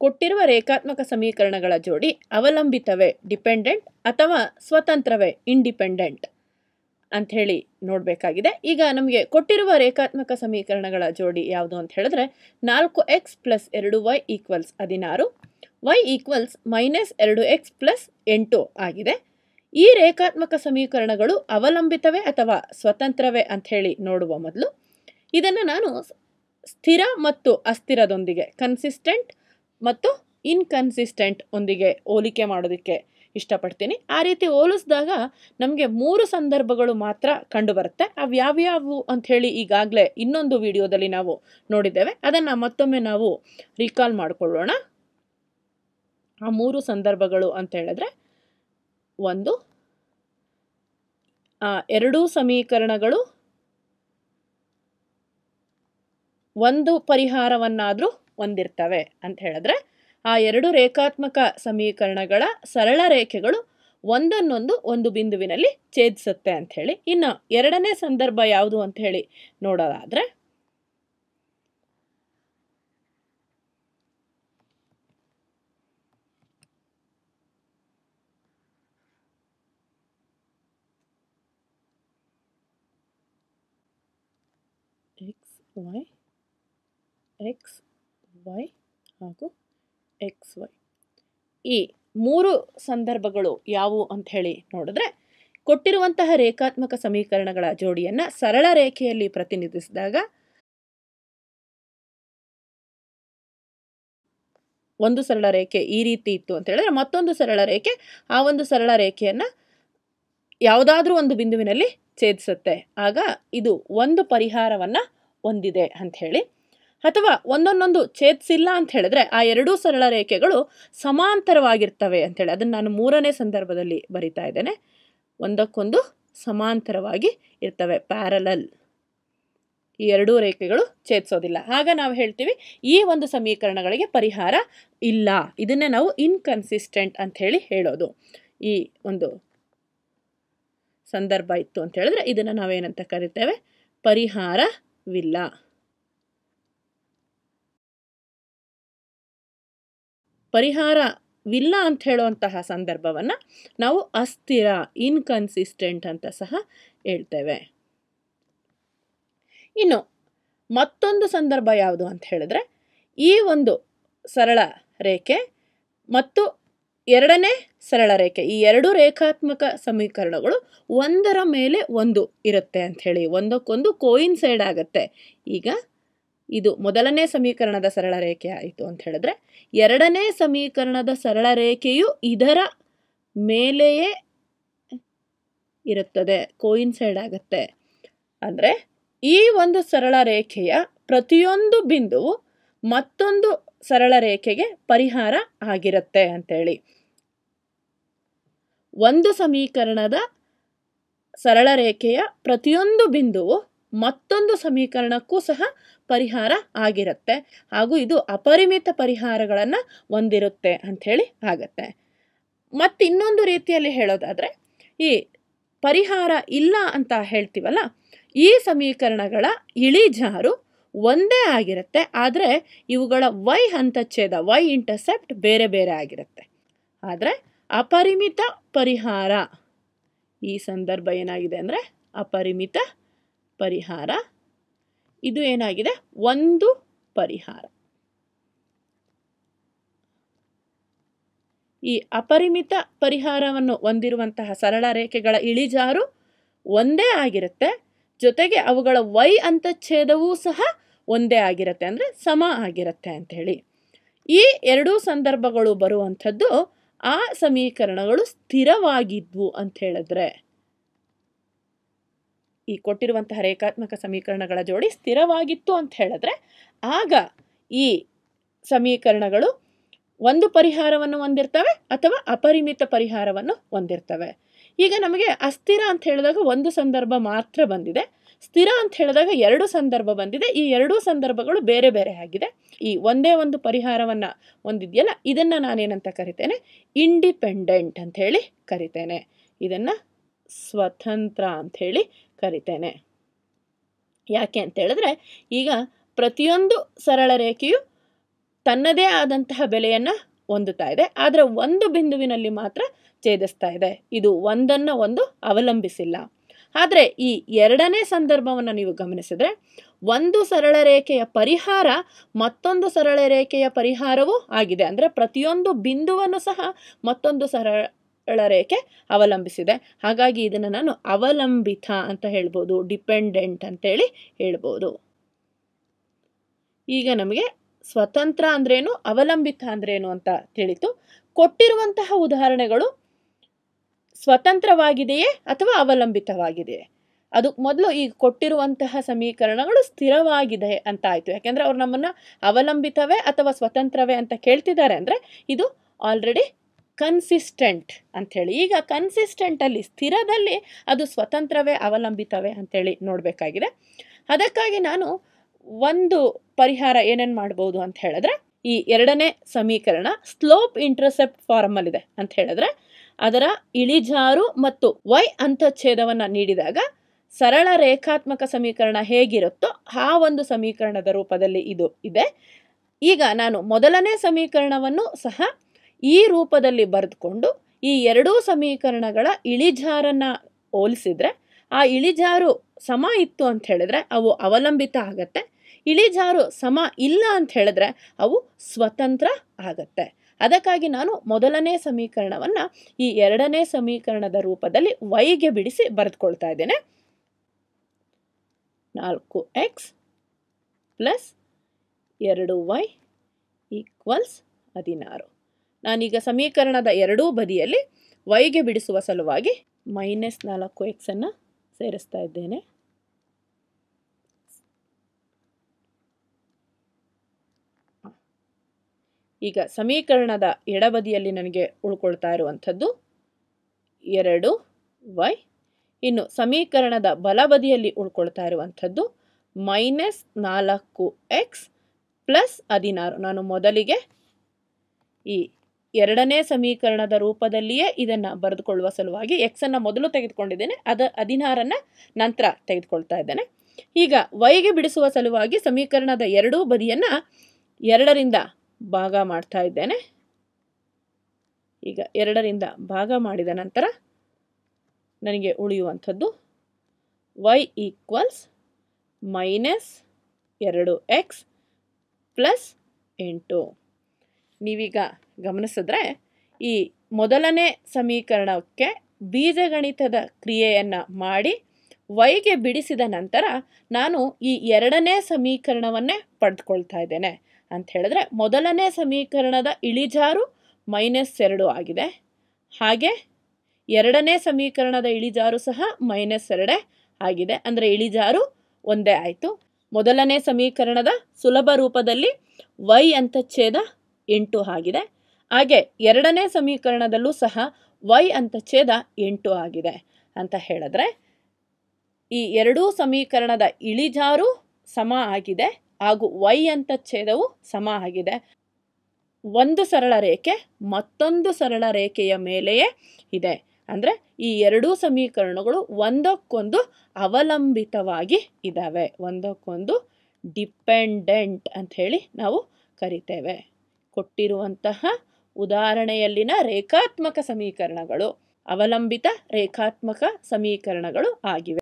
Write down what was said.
ಕೊಟ್ಟಿರುವ ರೇಖಾತ್ಮಕ ಸಮೀಕರಣಗಳ ಜೋಡಿ ಅವಲಂಬಿತವೇ, ಡಿಪೆಂಡೆಂಟ್ ಅಥವಾ ಸ್ವತಂತ್ರವೇ, ಇಂಡಿಪೆಂಡೆಂಟ್ ಅಂತ ಹೇಳಿ ನೋಡಬೇಕಾಗಿದೆ. ಈಗ ನಮಗೆ ಕೊಟ್ಟಿರುವ ರೇಖಾತ್ಮಕ ಸಮೀಕರಣಗಳ ಜೋಡಿ ಯಾವುದು ಅಂತ ಹೇಳಿದ್ರೆ ನಾಲ್ಕು ಎಕ್ಸ್ ಪ್ಲಸ್ ಎರಡು ವೈ ಈಕ್ವಲ್ಸ್ ಹದಿನಾರು ವೈ ಈಕ್ವಲ್ಸ್ ಮೈನಸ್ ಎರಡು ಎಕ್ಸ್ ಪ್ಲಸ್ ಎಂಟು ಆಗಿದೆ. ಈ ರೇಖಾತ್ಮಕ ಸಮೀಕರಣಗಳು ಅವಲಂಬಿತವೇ ಅಥವಾ ಸ್ವತಂತ್ರವೇ ಅಂಥೇಳಿ ನೋಡುವ ಮೊದಲು ಇದನ್ನು ನಾನು ಸ್ಥಿರ ಮತ್ತು ಅಸ್ಥಿರದೊಂದಿಗೆ ಕನ್ಸಿಸ್ಟೆಂಟ್ ಮತ್ತು ಇನ್ಕನ್ಸಿಸ್ಟೆಂಟ್ ಒಂದಿಗೆ ಹೋಲಿಕೆ ಮಾಡೋದಕ್ಕೆ ಇಷ್ಟಪಡ್ತೀನಿ. ಆ ರೀತಿ ಹೋಲಿಸಿದಾಗ ನಮಗೆ ಮೂರು ಸಂದರ್ಭಗಳು ಮಾತ್ರ ಕಂಡುಬರುತ್ತೆ. ಅವು ಯಾವ್ಯಾವು ಅಂಥೇಳಿ ಈಗಾಗಲೇ ಇನ್ನೊಂದು ವಿಡಿಯೋದಲ್ಲಿ ನಾವು ನೋಡಿದ್ದೇವೆ. ಅದನ್ನು ಮತ್ತೊಮ್ಮೆ ನಾವು ರೀಕಾಲ್ ಮಾಡಿಕೊಳ್ಳೋಣ. ಆ ಮೂರು ಸಂದರ್ಭಗಳು ಅಂತ ಹೇಳಿದ್ರೆ, ಒಂದು ಎರಡೂ ಸಮೀಕರಣಗಳು, ಒಂದು ಪರಿಹಾರವನ್ನಾದರೂ ಹೊಂದಿರ್ತವೆ ಅಂತ ಹೇಳಿದ್ರೆ, ಆ ಎರಡು ರೇಖಾತ್ಮಕ ಸಮೀಕರಣಗಳ ಸರಳ ರೇಖೆಗಳು ಒಂದನ್ನೊಂದು ಒಂದು ಬಿಂದುವಿನಲ್ಲಿ ಛೇದಿಸುತ್ತೆ ಅಂತ ಹೇಳಿ, ಇನ್ನು ಎರಡನೇ ಸಂದರ್ಭ ಯಾವುದು ಅಂತ ಹೇಳಿ ನೋಡೋದಾದ್ರೆ ಎಕ್ಸ್ ಎಕ್ಸ್ ವೈ ಹಾಗೂ ಎಕ್ಸ್ ವೈ ಈ ಮೂರು ಸಂದರ್ಭಗಳು ಯಾವುವು ಅಂತ ಹೇಳಿ ನೋಡಿದ್ರೆ, ಕೊಟ್ಟಿರುವಂತಹ ರೇಖಾತ್ಮಕ ಸಮೀಕರಣಗಳ ಜೋಡಿಯನ್ನು ಸರಳ ರೇಖೆಯಲ್ಲಿ ಪ್ರತಿನಿಧಿಸಿದಾಗ ಒಂದು ಸರಳ ರೇಖೆ ಈ ರೀತಿ ಇತ್ತು ಅಂತ ಹೇಳಿದ್ರೆ ಮತ್ತೊಂದು ಸರಳ ರೇಖೆ ಆ ಒಂದು ಸರಳ ರೇಖೆಯನ್ನು ಯಾವುದಾದ್ರೂ ಒಂದು ಬಿಂದುವಿನಲ್ಲಿ ಛೇದಿಸುತ್ತೆ. ಆಗ ಇದು ಒಂದು ಪರಿಹಾರವನ್ನು ಹೊಂದಿದೆ ಅಂತ ಹೇಳಿ ಅಥವಾ ಒಂದೊಂದೊಂದು ಛೇದಿಸಿಲ್ಲ ಅಂತ ಹೇಳಿದ್ರೆ ಆ ಎರಡೂ ಸರಳ ರೇಖೆಗಳು ಸಮಾಂತರವಾಗಿರ್ತವೆ ಅಂತೇಳಿ ಅದನ್ನು ನಾನು ಮೂರನೇ ಸಂದರ್ಭದಲ್ಲಿ ಬರಿತಾ ಇದ್ದೇನೆ. ಒಂದಕ್ಕೊಂದು ಸಮಾಂತರವಾಗಿ ಇರ್ತವೆ ಪ್ಯಾರಲಲ್ ಈ ಎರಡೂ ರೇಖೆಗಳು ಛೇದಿಸೋದಿಲ್ಲ. ಆಗ ನಾವು ಹೇಳ್ತೀವಿ, ಈ ಒಂದು ಸಮೀಕರಣಗಳಿಗೆ ಪರಿಹಾರ ಇಲ್ಲ. ಇದನ್ನೇ ನಾವು ಇನ್ಕನ್ಸಿಸ್ಟೆಂಟ್ ಅಂತ ಹೇಳಿ ಹೇಳೋದು. ಈ ಒಂದು ಸಂದರ್ಭ ಇತ್ತು ಅಂತ ಹೇಳಿದ್ರೆ ಇದನ್ನು ನಾವೇನಂತ ಕರಿತೇವೆ? ಪರಿಹಾರವಿಲ್ಲ. ಪರಿಹಾರವಿಲ್ಲ ಅಂತ ಹೇಳುವಂತಹ ಸಂದರ್ಭವನ್ನು ನಾವು ಅಸ್ಥಿರ ಇನ್ಕನ್ಸಿಸ್ಟೆಂಟ್ ಅಂತ ಸಹ ಹೇಳ್ತೇವೆ. ಇನ್ನು ಮತ್ತೊಂದು ಸಂದರ್ಭ ಯಾವುದು ಅಂತ ಹೇಳಿದ್ರೆ, ಈ ಒಂದು ಸರಳ ರೇಖೆ ಮತ್ತು ಎರಡನೇ ಸರಳ ರೇಖೆ, ಈ ಎರಡು ರೇಖಾತ್ಮಕ ಸಮೀಕರಣಗಳು ಒಂದರ ಮೇಲೆ ಒಂದು ಇರುತ್ತೆ ಅಂತ ಹೇಳಿ, ಒಂದಕ್ಕೊಂದು ಕೋಯಿನ್ಸೈಡ್ ಆಗುತ್ತೆ. ಈಗ ಇದು ಮೊದಲನೇ ಸಮೀಕರಣದ ಸರಳ ರೇಖೆ ಆಯಿತು ಅಂತ ಹೇಳಿದ್ರೆ, ಎರಡನೇ ಸಮೀಕರಣದ ಸರಳ ರೇಖೆಯು ಇದರ ಮೇಲೆಯೇ ಇರುತ್ತದೆ ಕೋಯಿನ್ಸೈಡ್ ಆಗುತ್ತೆ. ಅಂದರೆ ಈ ಒಂದು ಸರಳ ರೇಖೆಯ ಪ್ರತಿಯೊಂದು ಬಿಂದುವು ಮತ್ತೊಂದು ಸರಳ ರೇಖೆಗೆ ಪರಿಹಾರ ಆಗಿರುತ್ತೆ ಅಂತೇಳಿ. ಒಂದು ಸಮೀಕರಣದ ಸರಳ ರೇಖೆಯ ಪ್ರತಿಯೊಂದು ಬಿಂದುವು ಮತ್ತೊಂದು ಸಮೀಕರಣಕ್ಕೂ ಸಹ ಪರಿಹಾರ ಆಗಿರುತ್ತೆ. ಹಾಗೂ ಇದು ಅಪರಿಮಿತ ಪರಿಹಾರಗಳನ್ನು ಹೊಂದಿರುತ್ತೆ ಅಂಥೇಳಿ ಆಗತ್ತೆ. ಮತ್ತು ಇನ್ನೊಂದು ರೀತಿಯಲ್ಲಿ ಹೇಳೋದಾದರೆ, ಈ ಪರಿಹಾರ ಇಲ್ಲ ಅಂತ ಹೇಳ್ತೀವಲ್ಲ, ಈ ಸಮೀಕರಣಗಳ ಇಳಿಜಾರು ಒಂದೇ ಆಗಿರುತ್ತೆ. ಆದರೆ ಇವುಗಳ ವೈ ಹಂತಚ್ಛೇದ ವೈ ಇಂಟರ್ಸೆಪ್ಟ್ ಬೇರೆ ಬೇರೆ ಆಗಿರುತ್ತೆ. ಆದರೆ ಅಪರಿಮಿತ ಪರಿಹಾರ, ಈ ಸಂದರ್ಭ ಏನಾಗಿದೆ ಅಂದರೆ ಅಪರಿಮಿತ ಪರಿಹಾರ. ಇದು ಏನಾಗಿದೆ? ಒಂದು ಪರಿಹಾರ. ಈ ಅಪರಿಮಿತ ಪರಿಹಾರವನ್ನು ಹೊಂದಿರುವಂತಹ ಸರಳ ರೇಖೆಗಳ ಇಳಿಜಾರು ಒಂದೇ ಆಗಿರುತ್ತೆ. ಜೊತೆಗೆ ಅವುಗಳ ವೈ ಅಂತಚ್ಛೇದವೂ ಸಹ ಒಂದೇ ಆಗಿರುತ್ತೆ. ಅಂದರೆ ಸಮ ಆಗಿರುತ್ತೆ ಅಂಥೇಳಿ. ಈ ಎರಡೂ ಸಂದರ್ಭಗಳು ಬರುವಂಥದ್ದು ಆ ಸಮೀಕರಣಗಳು ಸ್ಥಿರವಾಗಿದ್ವು ಅಂತ ಹೇಳಿದ್ರೆ ಈ ಕೊಟ್ಟಿರುವಂತಹ ರೇಖಾತ್ಮಕ ಸಮೀಕರಣಗಳ ಜೋಡಿ ಸ್ಥಿರವಾಗಿತ್ತು ಅಂತ ಹೇಳಿದ್ರೆ, ಆಗ ಈ ಸಮೀಕರಣಗಳು ಒಂದು ಪರಿಹಾರವನ್ನು ಹೊಂದಿರ್ತವೆ ಅಥವಾ ಅಪರಿಮಿತ ಪರಿಹಾರವನ್ನು ಹೊಂದಿರ್ತವೆ. ಈಗ ನಮಗೆ ಅಸ್ಥಿರ ಅಂತ ಹೇಳಿದಾಗ ಒಂದು ಸಂದರ್ಭ ಮಾತ್ರ ಬಂದಿದೆ. ಸ್ಥಿರ ಅಂತ ಹೇಳಿದಾಗ ಎರಡು ಸಂದರ್ಭ ಬಂದಿದೆ. ಈ ಎರಡೂ ಸಂದರ್ಭಗಳು ಬೇರೆ ಬೇರೆ ಆಗಿದೆ. ಈ ಒಂದೇ ಒಂದು ಪರಿಹಾರವನ್ನು ಹೊಂದಿದೆಯಲ್ಲ, ಇದನ್ನು ನಾನೇನಂತ ಕರಿತೇನೆ? ಇಂಡಿಪೆಂಡೆಂಟ್ ಅಂತ ಹೇಳಿ ಕರಿತೇನೆ. ಇದನ್ನು ಸ್ವತಂತ್ರ ಅಂಥೇಳಿ ಕರಿತೇನೆ. ಯಾಕೆ ಅಂತ ಹೇಳಿದ್ರೆ ಈಗ ಪ್ರತಿಯೊಂದು ಸರಳ ರೇಖೆಯು ತನ್ನದೇ ಆದಂತಹ ಬೆಲೆಯನ್ನು ಹೊಂದುತ್ತಾ ಇದೆ. ಆದರೆ ಒಂದು ಬಿಂದುವಿನಲ್ಲಿ ಮಾತ್ರ ಛೇದಿಸ್ತಾ ಇದೆ. ಇದು ಒಂದನ್ನು ಒಂದು ಅವಲಂಬಿಸಿಲ್ಲ. ಆದರೆ ಈ ಎರಡನೇ ಸಂದರ್ಭವನ್ನು ನೀವು ಗಮನಿಸಿದ್ರೆ, ಒಂದು ಸರಳ ರೇಖೆಯ ಪರಿಹಾರ ಮತ್ತೊಂದು ಸರಳ ರೇಖೆಯ ಪರಿಹಾರವೂ ಆಗಿದೆ. ಅಂದರೆ ಪ್ರತಿಯೊಂದು ಬಿಂದುವನ್ನು ಸಹ ಮತ್ತೊಂದು ಸರಳ ರೇಖೆ ಅವಲಂಬಿಸಿದೆ. ಹಾಗಾಗಿ ಇದನ್ನು ನಾನು ಅವಲಂಬಿತ ಅಂತ ಹೇಳ್ಬೋದು, ಡಿಪೆಂಡೆಂಟ್ ಅಂತೇಳಿ ಹೇಳ್ಬೋದು. ಈಗ ನಮಗೆ ಸ್ವತಂತ್ರ ಅಂದ್ರೇನು, ಅವಲಂಬಿತ ಅಂದ್ರೇನು ಅಂತ ತಿಳಿತು. ಕೊಟ್ಟಿರುವಂತಹ ಉದಾಹರಣೆಗಳು ಸ್ವತಂತ್ರವಾಗಿದೆಯೇ ಅಥವಾ ಅವಲಂಬಿತವಾಗಿದೆಯೇ? ಅದು ಮೊದಲು ಈಗ ಕೊಟ್ಟಿರುವಂತಹ ಸಮೀಕರಣಗಳು ಸ್ಥಿರವಾಗಿದೆ ಅಂತ ಆಯಿತು. ಯಾಕೆಂದರೆ ಅವ್ರು ನಮ್ಮನ್ನು ಅವಲಂಬಿತವೇ ಅಥವಾ ಸ್ವತಂತ್ರವೇ ಅಂತ ಕೇಳ್ತಿದ್ದಾರೆ ಅಂದರೆ ಇದು ಆಲ್ರೆಡಿ ಕನ್ಸಿಸ್ಟೆಂಟ್ ಅಂಥೇಳಿ. ಈಗ ಕನ್ಸಿಸ್ಟೆಂಟಲ್ಲಿ ಸ್ಥಿರದಲ್ಲಿ ಅದು ಸ್ವತಂತ್ರವೇ, ಅವಲಂಬಿತವೇ ಅಂಥೇಳಿ ನೋಡಬೇಕಾಗಿದೆ. ಅದಕ್ಕಾಗಿ ನಾನು ಒಂದು ಪರಿಹಾರ ಏನೇನು ಮಾಡ್ಬೋದು ಅಂತ ಹೇಳಿದ್ರೆ, ಈ ಎರಡನೇ ಸಮೀಕರಣ ಸ್ಲೋಪ್ ಇಂಟರ್ಸೆಪ್ಟ್ ಫಾರ್ಮಲ್ಲಿದೆ ಅಂತ ಹೇಳಿದ್ರೆ, ಅದರ ಇಳಿಜಾರು ಮತ್ತು ವೈ ಅಂತಚ್ಛೇದವನ್ನು ನೀಡಿದಾಗ ಸರಳ ರೇಖಾತ್ಮಕ ಸಮೀಕರಣ ಹೇಗಿರುತ್ತೋ ಆ ಒಂದು ಸಮೀಕರಣದ ರೂಪದಲ್ಲಿ ಇದು ಇದೆ. ಈಗ ನಾನು ಮೊದಲನೇ ಸಮೀಕರಣವನ್ನು ಸಹ ಈ ರೂಪದಲ್ಲಿ ಬರೆದುಕೊಂಡು ಈ ಎರಡೂ ಸಮೀಕರಣಗಳ ಇಳಿಜಾರನ್ನು ಹೋಲಿಸಿದ್ರೆ ಆ ಇಳಿಜಾರು ಸಮ ಇತ್ತು ಅಂತ ಹೇಳಿದ್ರೆ ಅವು ಅವಲಂಬಿತ ಆಗತ್ತೆ. ಇಳಿಜಾರು ಸಮ ಇಲ್ಲ ಅಂತ ಹೇಳಿದ್ರೆ ಅವು ಸ್ವತಂತ್ರ ಆಗತ್ತೆ. ಅದಕ್ಕಾಗಿ ನಾನು ಮೊದಲನೇ ಸಮೀಕರಣವನ್ನು ಈ ಎರಡನೇ ಸಮೀಕರಣದ ರೂಪದಲ್ಲಿ ವೈಗೆ ಬಿಡಿಸಿ ಬರೆದುಕೊಳ್ತಾ ಇದ್ದೇನೆ. ನಾಲ್ಕು ಎಕ್ಸ್ ಪ್ಲಸ್ ಎರಡು ವೈ ಈಕ್ವಲ್ಸ್ ಹದಿನಾರು. ನಾನೀಗ ಸಮೀಕರಣದ ಎರಡೂ ಬದಿಯಲ್ಲಿ ವೈಗೆ ಬಿಡಿಸುವ ಸಲುವಾಗಿ ಮೈನಸ್ ನಾಲ್ಕು ಎಕ್ಸನ್ನು ಸೇರಿಸ್ತಾ ಇದ್ದೇನೆ. ಈಗ ಸಮೀಕರಣದ ಎಡಬದಿಯಲ್ಲಿ ನನಗೆ ಉಳ್ಕೊಳ್ತಾ ಇರುವಂಥದ್ದು ಎರಡು ವೈ ಇನ್ನು ಸಮೀಕರಣದ ಬಲಬದಿಯಲ್ಲಿ ಉಳ್ಕೊಳ್ತಾ ಇರುವಂಥದ್ದು ಮೈನಸ್ ನಾಲ್ಕು ಎಕ್ಸ್ ಪ್ಲಸ್ ಹದಿನಾರು. ನಾನು ಮೊದಲಿಗೆ ಈ ಎರಡನೇ ಸಮೀಕರಣದ ರೂಪದಲ್ಲಿಯೇ ಇದನ್ನು ಬರೆದುಕೊಳ್ಳುವ ಸಲುವಾಗಿ ಎಕ್ಸನ್ನು ಮೊದಲು ತೆಗೆದುಕೊಂಡಿದ್ದೇನೆ, ಅದ ಹದಿನಾರನ್ನು ನಂತರ ತೆಗೆದುಕೊಳ್ತಾ ಇದ್ದೇನೆ. ಈಗ ವೈಗೆ ಬಿಡಿಸುವ ಸಲುವಾಗಿ ಸಮೀಕರಣದ ಎರಡೂ ಬದಿಯನ್ನು ಎರಡರಿಂದ ಭಾಗ ಮಾಡ್ತಾ ಇದ್ದೇನೆ. ಈಗ ಎರಡರಿಂದ ಭಾಗ ಮಾಡಿದ ನಂತರ ನನಗೆ ಉಳಿಯುವಂಥದ್ದು ವೈ ಈಕ್ವಲ್ಸ್ ಮೈನಸ್ ಎರಡು ಎಕ್ಸ್ ಪ್ಲಸ್ ಎಂಟು. ನೀವೀಗ ಗಮನಿಸಿದ್ರೆ, ಈ ಮೊದಲನೇ ಸಮೀಕರಣಕ್ಕೆ ಬೀಜಗಣಿತದ ಕ್ರಿಯೆಯನ್ನು ಮಾಡಿ, ವೈಗೆ ಬಿಡಿಸಿದ ನಂತರ ನಾನು ಈ ಎರಡನೇ ಸಮೀಕರಣವನ್ನೇ ಪಡೆದುಕೊಳ್ತಾ ಇದ್ದೇನೆ. ಅಂತ ಹೇಳಿದ್ರೆ, ಮೊದಲನೇ ಸಮೀಕರಣದ ಇಳಿಜಾರು ಮೈನಸ್ ಎರಡು ಆಗಿದೆ. ಹಾಗೆ, ಎರಡನೇ ಸಮೀಕರಣದ ಇಳಿಜಾರು ಸಹ ಮೈನಸ್ ಎರಡೇ ಆಗಿದೆ. ಅಂದರೆ ಇಳಿಜಾರು ಒಂದೇ ಆಯಿತು. ಮೊದಲನೇ ಸಮೀಕರಣದ ಸುಲಭ ರೂಪದಲ್ಲಿ ವೈ ಛೇದ ಎಂಟು ಆಗಿದೆ. ಹಾಗೆ ಎರಡನೇ ಸಮೀಕರಣದಲ್ಲೂ ಸಹ ವೈ ಛೇದ ಎಂಟು ಆಗಿದೆ ಅಂತ ಹೇಳಿದ್ರೆ ಈ ಎರಡೂ ಸಮೀಕರಣದ ಇಳಿಜಾರು ಸಮ ಆಗಿದೆ ಹಾಗೂ ವೈ ಅಂತಚ್ಛೇದವು ಸಮ ಆಗಿದೆ. ಒಂದು ಸರಳ ರೇಖೆ ಮತ್ತೊಂದು ಸರಳ ರೇಖೆಯ ಮೇಲೆಯೇ ಇದೆ. ಅಂದರೆ ಈ ಎರಡೂ ಸಮೀಕರಣಗಳು ಒಂದಕ್ಕೊಂದು ಅವಲಂಬಿತವಾಗಿ ಇದ್ದಾವೆ ಒಂದಕ್ಕೊಂದು ಡಿಪೆಂಡೆಂಟ್ ಅಂತ ಹೇಳಿ ನಾವು ಕರಿತೇವೆ. ಕೊಟ್ಟಿರುವಂತಹ ಉದಾಹರಣೆಯಲ್ಲಿನ ರೇಖಾತ್ಮಕ ಸಮೀಕರಣಗಳು ಅವಲಂಬಿತ ರೇಖಾತ್ಮಕ ಸಮೀಕರಣಗಳು ಆಗಿವೆ.